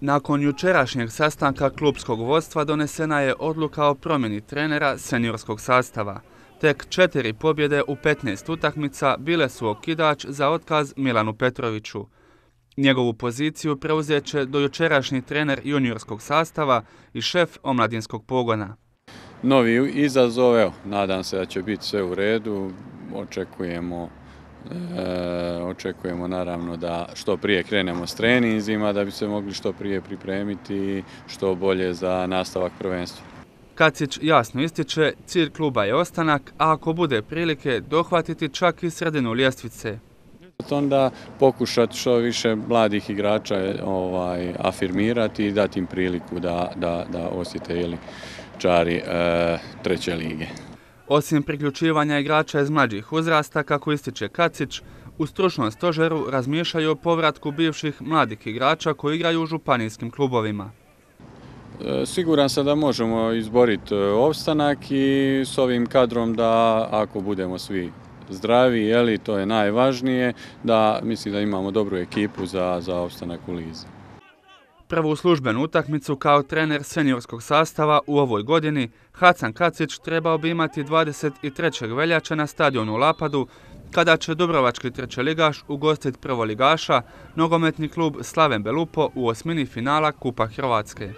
Nakon jučerašnjeg sastanka klubskog vodstva donesena je odluka o promjeni trenera seniorskog sastava. Tek četiri pobjede u 15 utakmica bile su okidač za otkaz Milanu Petroviću. Njegovu poziciju preuzet će do jučerašnji trener juniorskog sastava i šef omladinskog pogona. Novi izazov, nadam se da će biti sve u redu, očekujemo E, očekujemo naravno da što prije krenemo s treninzima da bi se mogli što prije pripremiti što bolje za nastavak prvenstva. Kacić jasno ističe, cilj kluba je ostanak, a ako bude prilike dohvatiti čak i sredinu ljestvice. Onda pokušati što više mladih igrača ovaj, afirmirati i dati im priliku da, da, da osjete ili čari e, treće lige. Osim priključivanja igrača iz mlađih uzrasta, kako ističe Kacić, u stručnom stožeru razmišljaju o povratku bivših mladih igrača koji igraju u županijskim klubovima. E, siguran sam da možemo izboriti e, opstanak i s ovim kadrom da ako budemo svi zdravi, jeli, to je najvažnije, da mislim da imamo dobru ekipu za, za opstanak u Lizi. Prvu službenu utakmicu kao trener seniorskog sastava u ovoj godini Hacan Kacić trebao bi imati 23. veljače na stadionu Lapadu kada će Dubrovački trećeligaš ugostiti prvoligaša, nogometni klub Slaven Belupo u osmini finala Kupa Hrvatske.